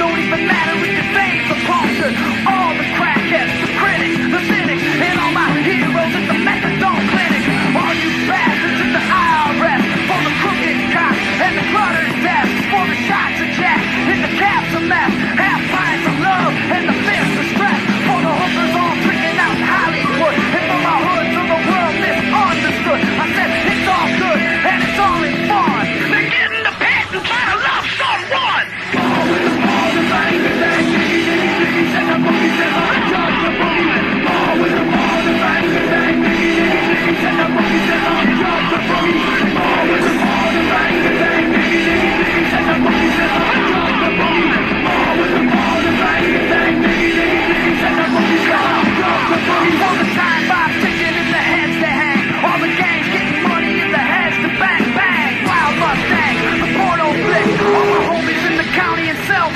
don't even matter.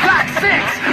Black Six.